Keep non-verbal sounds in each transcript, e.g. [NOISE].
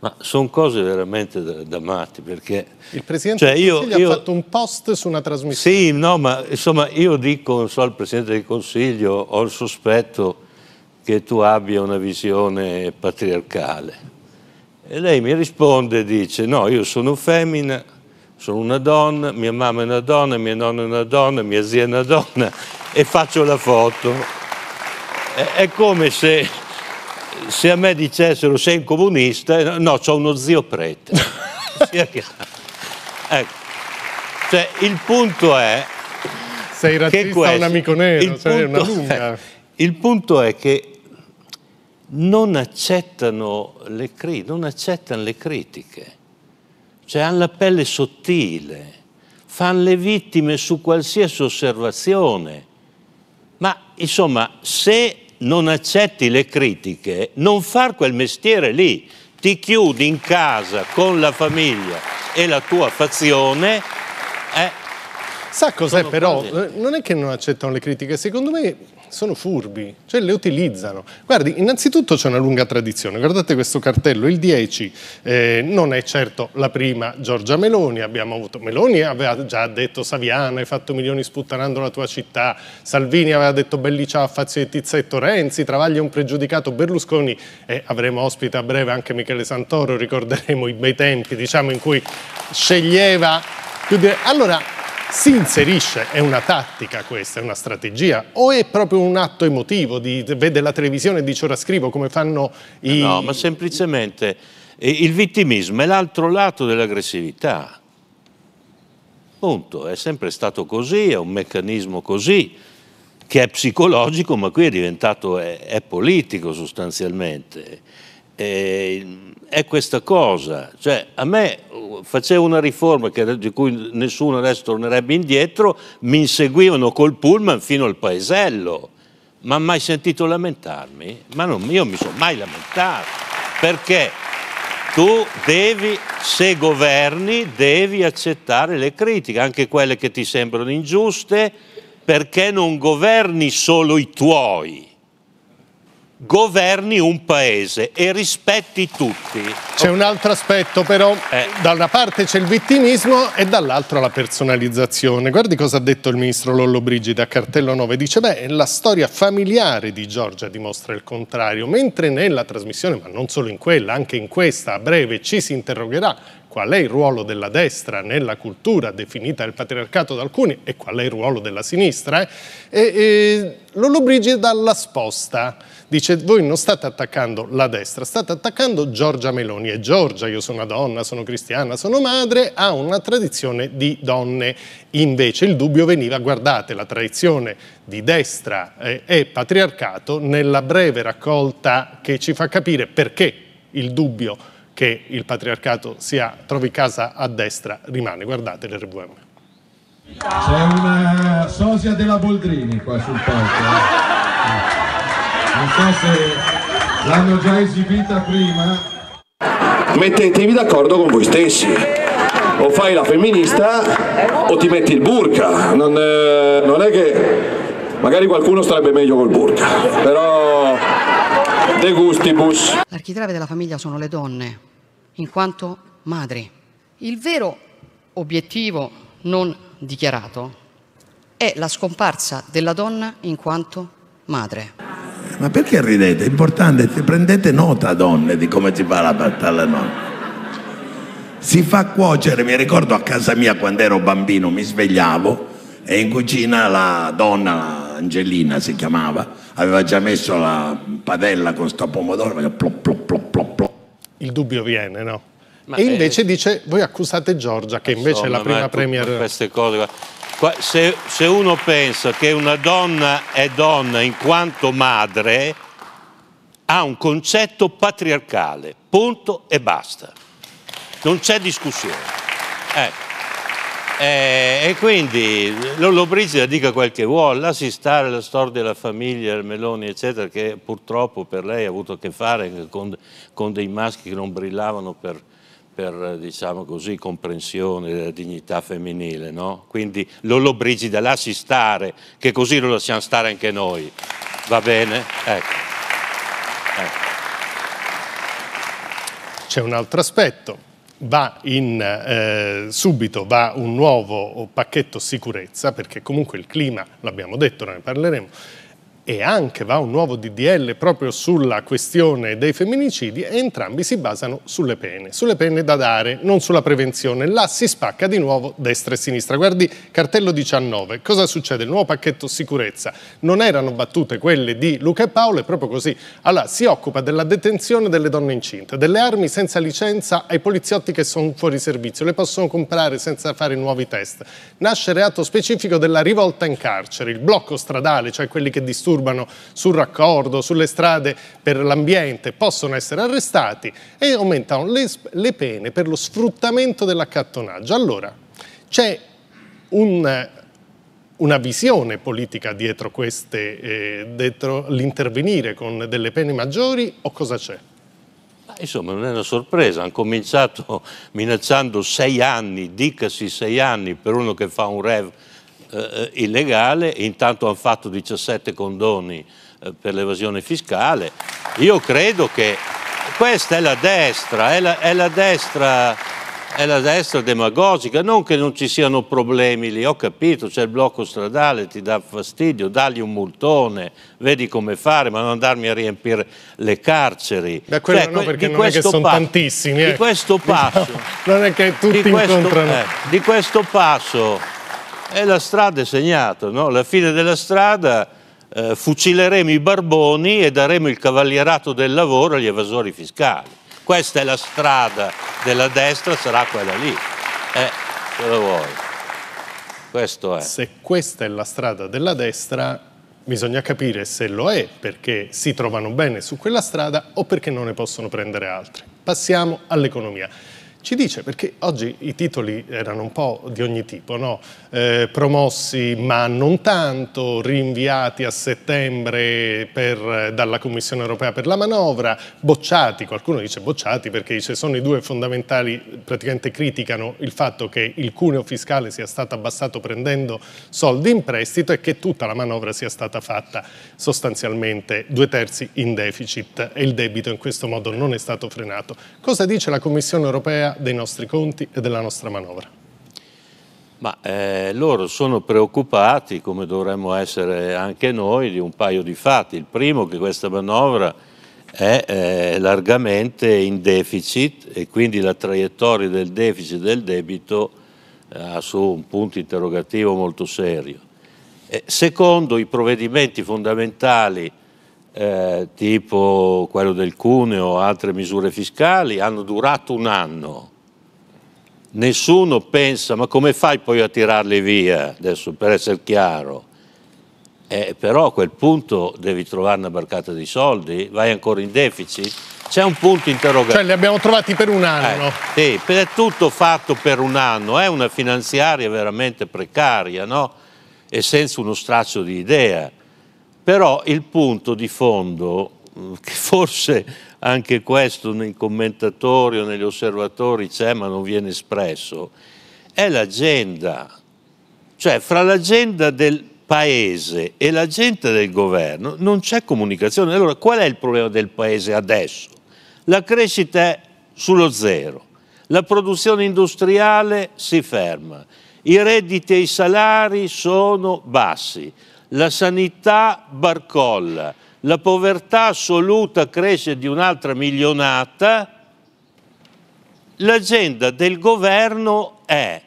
Ma sono cose veramente da, da matti perché... Il Presidente cioè, io, io, ha fatto un post su una trasmissione. Sì, no, ma insomma io dico, so, al Presidente del Consiglio, ho il sospetto che tu abbia una visione patriarcale. E lei mi risponde e dice, no, io sono femmina, sono una donna, mia mamma è una donna, mia nonna è una donna, mia zia è una donna e faccio la foto. È, è come se se a me dicessero sei un comunista, no, ho uno zio prete. [LAUGHS] ecco. Cioè, il punto è... Sei razzista questo, un amico nero, cioè una lunga. È, [LAUGHS] il punto è che non accettano le, non accettano le critiche, cioè hanno la pelle sottile, fanno le vittime su qualsiasi osservazione. Ma insomma, se non accetti le critiche, non far quel mestiere lì. Ti chiudi in casa con la famiglia e la tua fazione. Eh, Sa cos'è però? Cose. Non è che non accettano le critiche, secondo me sono furbi, cioè le utilizzano. Guardi, innanzitutto c'è una lunga tradizione, guardate questo cartello, il 10 eh, non è certo la prima Giorgia Meloni, abbiamo avuto, Meloni aveva già detto Saviano, hai fatto milioni sputtanando la tua città, Salvini aveva detto belli ciao a Fazio e Tizzetto, Renzi, Travaglia un pregiudicato, Berlusconi e avremo ospite a breve anche Michele Santoro, ricorderemo i bei tempi diciamo in cui sceglieva. Allora, si inserisce, è una tattica questa, è una strategia o è proprio un atto emotivo, di, vede la televisione e dice ora scrivo come fanno i... No, ma semplicemente eh, il vittimismo è l'altro lato dell'aggressività. Punto, è sempre stato così, è un meccanismo così, che è psicologico ma qui è diventato, è, è politico sostanzialmente. E, è questa cosa, cioè a me facevo una riforma che, di cui nessuno adesso tornerebbe indietro, mi inseguivano col pullman fino al paesello, ma mai sentito lamentarmi? Ma non, io mi sono mai lamentato, perché tu devi, se governi, devi accettare le critiche, anche quelle che ti sembrano ingiuste, perché non governi solo i tuoi, governi un paese e rispetti tutti. C'è un altro aspetto però, eh. da una parte c'è il vittimismo e dall'altro la personalizzazione. Guardi cosa ha detto il ministro Lollo Brigida a cartello 9, dice beh la storia familiare di Giorgia dimostra il contrario, mentre nella trasmissione, ma non solo in quella, anche in questa a breve ci si interrogherà qual è il ruolo della destra nella cultura definita il patriarcato da alcuni e qual è il ruolo della sinistra. Eh? E, e Lollo Brigida la sposta dice voi non state attaccando la destra, state attaccando Giorgia Meloni e Giorgia, io sono una donna, sono cristiana, sono madre, ha una tradizione di donne. Invece il dubbio veniva, guardate, la tradizione di destra e, e patriarcato nella breve raccolta che ci fa capire perché il dubbio che il patriarcato sia, trovi casa a destra rimane. Guardate l'RVM. C'è una sosia della Boldrini qua sul palco. Non so se l'hanno già esibita prima. Mettetevi d'accordo con voi stessi, o fai la femminista o ti metti il burka, non, eh, non è che magari qualcuno starebbe meglio col burka, però de gustibus. L'architrave della famiglia sono le donne, in quanto madri. Il vero obiettivo non dichiarato è la scomparsa della donna in quanto madre. Ma perché ridete? È importante, prendete nota, donne, di come si fa la battaglia nonna. Si fa cuocere, mi ricordo a casa mia quando ero bambino, mi svegliavo e in cucina la donna, Angelina si chiamava, aveva già messo la padella con sto pomodoro, plop, plop, plop, plop, plop. Il dubbio viene, no? Ma e invece è... dice, voi accusate Giorgia, che invece Insomma, è la prima premier... Queste cose se, se uno pensa che una donna è donna in quanto madre, ha un concetto patriarcale, punto e basta. Non c'è discussione. Ecco. Eh, e quindi Lollo Brigida dica quel che vuole, lasci stare la storia della famiglia, Meloni, eccetera, che purtroppo per lei ha avuto a che fare con, con dei maschi che non brillavano per, per diciamo così, comprensione della dignità femminile. No? Quindi Lollo Brigida lasci stare, che così lo lasciamo stare anche noi. Va bene? Ecco. ecco. c'è un altro aspetto. Va in, eh, subito va un nuovo pacchetto sicurezza, perché comunque il clima, l'abbiamo detto, ne parleremo, e anche va un nuovo DDL proprio sulla questione dei femminicidi e entrambi si basano sulle pene, sulle pene da dare, non sulla prevenzione. Là si spacca di nuovo destra e sinistra. Guardi cartello 19, cosa succede? Il nuovo pacchetto sicurezza. Non erano battute quelle di Luca e Paolo, è proprio così. Allora si occupa della detenzione delle donne incinte, delle armi senza licenza ai poliziotti che sono fuori servizio, le possono comprare senza fare nuovi test. Nasce reato specifico della rivolta in carcere, il blocco stradale, cioè quelli che disturbano disturbano sul raccordo, sulle strade per l'ambiente, possono essere arrestati e aumentano le, le pene per lo sfruttamento dell'accattonaggio. Allora, c'è un, una visione politica dietro, eh, dietro l'intervenire con delle pene maggiori o cosa c'è? Insomma, non è una sorpresa, hanno cominciato minacciando sei anni, dicasi sei anni per uno che fa un rev eh, illegale, intanto hanno fatto 17 condoni eh, per l'evasione fiscale. Io credo che questa è la destra, è la, è la destra è la destra demagogica, non che non ci siano problemi lì, ho capito, c'è il blocco stradale, ti dà fastidio, dagli un multone, vedi come fare, ma non andarmi a riempire le carceri. Da quello cioè, no, perché non è che sono tantissimi. Eh. Di questo [LAUGHS] passo... No, non è che tutti di questo, incontrano... Eh, di questo passo e la strada è segnata, no? alla fine della strada eh, fucileremo i barboni e daremo il cavalierato del lavoro agli evasori fiscali. Questa è la strada della destra, sarà quella lì. Eh, lo vuoi. Questo è. Se questa è la strada della destra, bisogna capire se lo è perché si trovano bene su quella strada o perché non ne possono prendere altre. Passiamo all'economia. Ci dice, perché oggi i titoli erano un po' di ogni tipo, no? eh, promossi ma non tanto, rinviati a settembre per, dalla Commissione europea per la manovra, bocciati, qualcuno dice bocciati perché dice sono i due fondamentali, praticamente criticano il fatto che il cuneo fiscale sia stato abbassato prendendo soldi in prestito e che tutta la manovra sia stata fatta sostanzialmente due terzi in deficit e il debito in questo modo non è stato frenato. Cosa dice la Commissione europea? Dei nostri conti e della nostra manovra? Ma eh, loro sono preoccupati, come dovremmo essere anche noi, di un paio di fatti. Il primo che questa manovra è eh, largamente in deficit e quindi la traiettoria del deficit e del debito eh, ha su un punto interrogativo molto serio. Secondo, i provvedimenti fondamentali eh, tipo quello del cuneo o altre misure fiscali, hanno durato un anno. Nessuno pensa, ma come fai poi a tirarli via, adesso per essere chiaro? Eh, però a quel punto devi trovare una barcata di soldi, vai ancora in deficit, c'è un punto interrogativo. Cioè li abbiamo trovati per un anno. Eh, sì, è tutto fatto per un anno, è una finanziaria veramente precaria, no? E senza uno straccio di idea. Però il punto di fondo, mm, che forse anche questo nei commentatori o negli osservatori c'è ma non viene espresso, è l'agenda. Cioè fra l'agenda del paese e l'agenda del governo non c'è comunicazione. Allora qual è il problema del paese adesso? La crescita è sullo zero, la produzione industriale si ferma, i redditi e i salari sono bassi, la sanità barcolla, la povertà assoluta cresce di un'altra milionata, l'agenda del governo è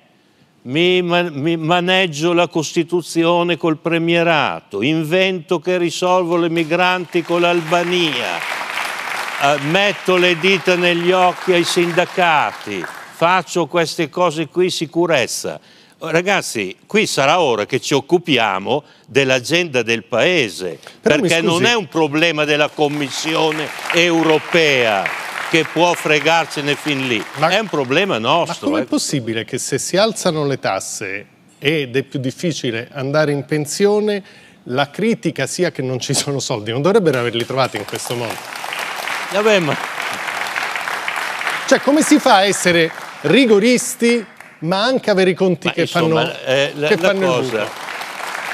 mi, mi, maneggio la Costituzione col premierato, invento che risolvo le migranti con l'Albania, eh, metto le dita negli occhi ai sindacati, faccio queste cose qui, sicurezza. Ragazzi, qui sarà ora che ci occupiamo dell'agenda del Paese, Però perché non è un problema della Commissione europea che può fregarcene fin lì, ma, è un problema nostro. Ma com'è eh. possibile che se si alzano le tasse ed è più difficile andare in pensione, la critica sia che non ci sono soldi? Non dovrebbero averli trovati in questo modo. Vabbè, ma... Cioè, come si fa a essere rigoristi ma anche avere i conti ma che insomma, fanno, eh, la, che la fanno cosa,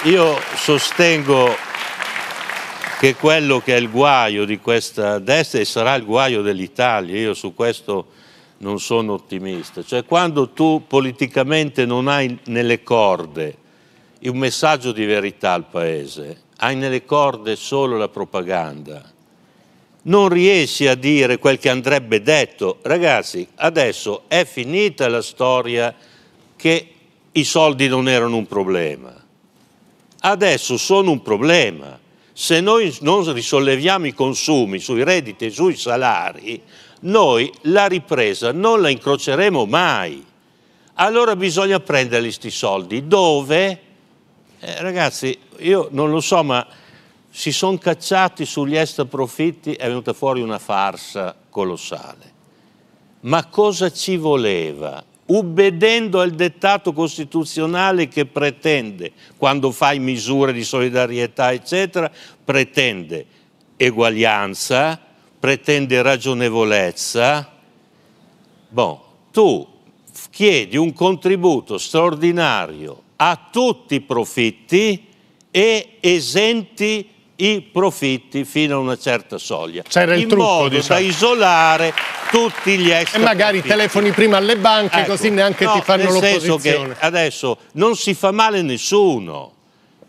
Io sostengo che quello che è il guaio di questa destra e sarà il guaio dell'Italia. Io su questo non sono ottimista. Cioè quando tu politicamente non hai nelle corde un messaggio di verità al Paese, hai nelle corde solo la propaganda, non riesci a dire quel che andrebbe detto. Ragazzi, adesso è finita la storia che i soldi non erano un problema. Adesso sono un problema. Se noi non risolleviamo i consumi sui redditi e sui salari, noi la ripresa non la incroceremo mai. Allora bisogna prendere questi soldi. Dove? Eh, ragazzi, io non lo so, ma si sono cacciati sugli extra profitti, è venuta fuori una farsa colossale. Ma cosa ci voleva? Ubbedendo al dettato costituzionale che pretende, quando fai misure di solidarietà, eccetera, pretende eguaglianza, pretende ragionevolezza. Bon, tu chiedi un contributo straordinario a tutti i profitti e esenti i profitti fino a una certa soglia. C'era il in trucco, modo diciamo. da isolare tutti gli extra E magari profitti. telefoni prima alle banche, Ecco, così neanche no, ti fanno nel senso l'opposizione. che adesso non si fa male a nessuno.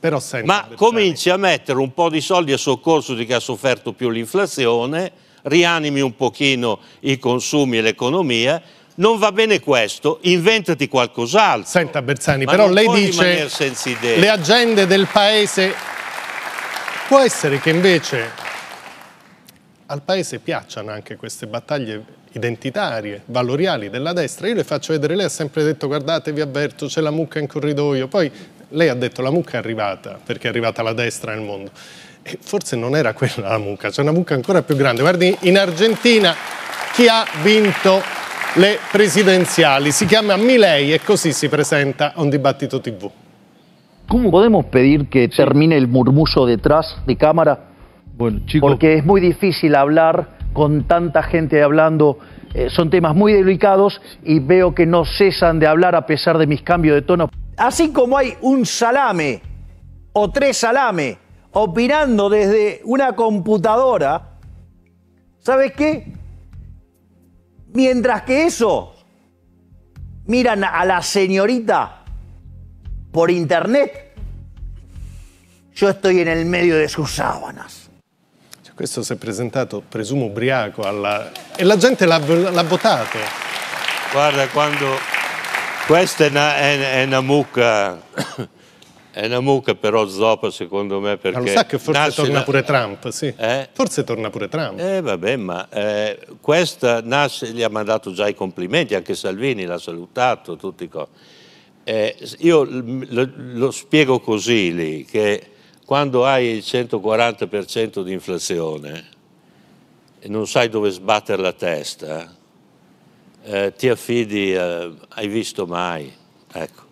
Però senti, Ma Bersani, cominci a mettere un po' di soldi a soccorso di chi ha sofferto più l'inflazione, rianimi un pochino i consumi e l'economia, non va bene questo, inventati qualcos'altro. Senta Bersani, Ma però lei dice le agende del paese. Può essere che invece al paese piacciono anche queste battaglie identitarie, valoriali della destra. Io le faccio vedere, lei ha sempre detto guardate vi avverto c'è la mucca in corridoio, poi lei ha detto la mucca è arrivata perché è arrivata la destra nel mondo. E forse non era quella la mucca, c'è una mucca ancora più grande. Guardi, in Argentina chi ha vinto le presidenziali si chiama Milei e così si presenta a un dibattito TV. ¿Cómo podemos pedir que termine el murmullo detrás de cámara? Bueno, chicos, Porque es muy difícil hablar con tanta gente hablando. eh, son temas muy delicados y veo que no cesan de hablar a pesar de mis cambios de tono. Así como hay un salame o tres salame opinando desde una computadora, ¿sabes qué? Mientras que eso miran a la señorita por internet, yo estoy en el medio de sus sábanas. Cioè, questo si è presentato, presumo, ubriaco alla... e la gente l'ha, l'ha votato. Guarda, quando questa è una, è- è una mucca, è una mucca però zoppa secondo me perché... Ma lo sa che forse nasce torna da- pure Trump, sì. Eh? Forse torna pure Trump. Eh vabbè, ma eh, questa nasce, gli ha mandato già i complimenti, anche Salvini l'ha salutato, tutti co- Eh, io lo, lo spiego così lì, che quando hai il 140% di inflazione e non sai dove sbattere la testa, eh, ti affidi, a- hai visto mai, ecco.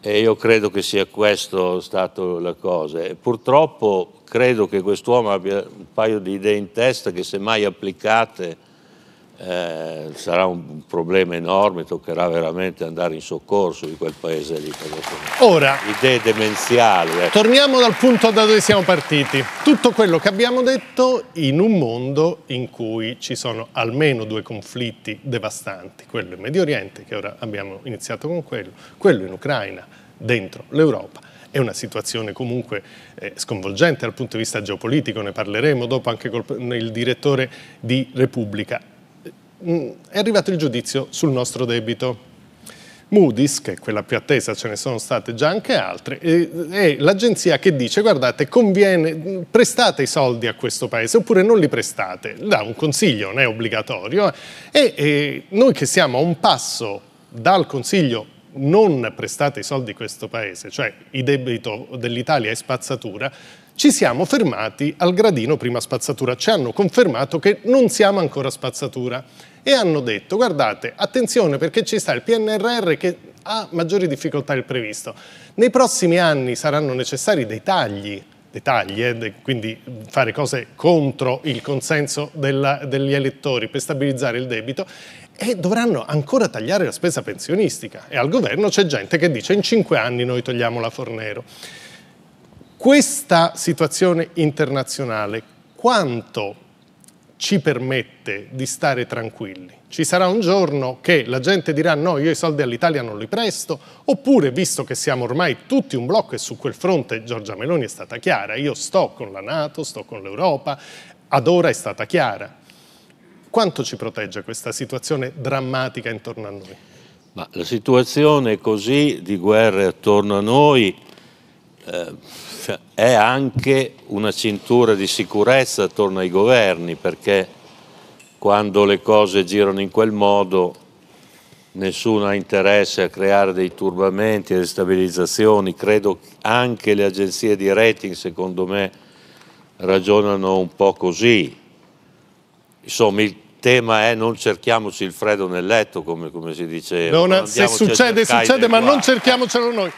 E io credo che sia questo stato la cosa. E purtroppo credo che quest'uomo abbia un paio di idee in testa che se mai applicate eh, sarà un, problema enorme, toccherà veramente andare in soccorso di quel paese lì. Ora, idee demenziali. ecco. torniamo dal punto da dove siamo partiti. Tutto quello che abbiamo detto in un mondo in cui ci sono almeno due conflitti devastanti, quello in Medio Oriente, che ora abbiamo iniziato con quello, quello in Ucraina, dentro l'Europa. È una situazione comunque eh, sconvolgente dal punto di vista geopolitico, ne parleremo dopo anche col il direttore di Repubblica. Mm, È arrivato il giudizio sul nostro debito. Moody's, che è quella più attesa, ce ne sono state già anche altre, è l'agenzia che dice guardate, conviene, prestate i soldi a questo paese oppure non li prestate, dà un consiglio, non è obbligatorio, eh, e eh, noi che siamo a un passo dal consiglio non prestate i soldi a questo paese, cioè il debito dell'Italia è spazzatura, ci siamo fermati al gradino prima spazzatura, ci hanno confermato che non siamo ancora spazzatura e hanno detto guardate attenzione perché ci sta il PNRR che ha maggiori difficoltà del previsto. Nei prossimi anni saranno necessari dei tagli, dei tagli, eh, quindi fare cose contro il consenso della- degli elettori per stabilizzare il debito e dovranno ancora tagliare la spesa pensionistica e al governo c'è gente che dice in cinque anni noi togliamo la Fornero. questa situazione internazionale quanto ci permette di stare tranquilli? Ci sarà un giorno che la gente dirà no, io i soldi all'Italia non li presto, oppure visto che siamo ormai tutti un blocco e su quel fronte Giorgia Meloni è stata chiara, io sto con la Nato, sto con l'Europa, ad ora è stata chiara. Quanto ci protegge questa situazione drammatica intorno a noi? Ma la situazione così di guerra attorno a noi eh, è anche una cintura di sicurezza attorno ai governi, perché quando le cose girano in quel modo nessuno ha interesse a creare dei turbamenti e destabilizzazioni, credo anche le agenzie di rating secondo me ragionano un po' così. Insomma, il tema è non cerchiamoci il freddo nel letto, come, come si diceva. Non, se succede, succede, ma non cerchiamocelo noi.